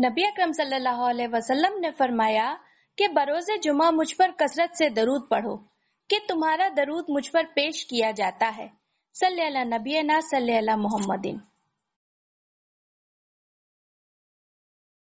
नबी अकरम सल्लल्लाहु अलैहि वसल्लम ने फरमाया कि बरोज़ जुमा मुझ पर कसरत से दरूद पढ़ो, कि तुम्हारा दरूद मुझ पर पेश किया जाता है। सल्ला नबी ना सल्ला मोहम्मदिन।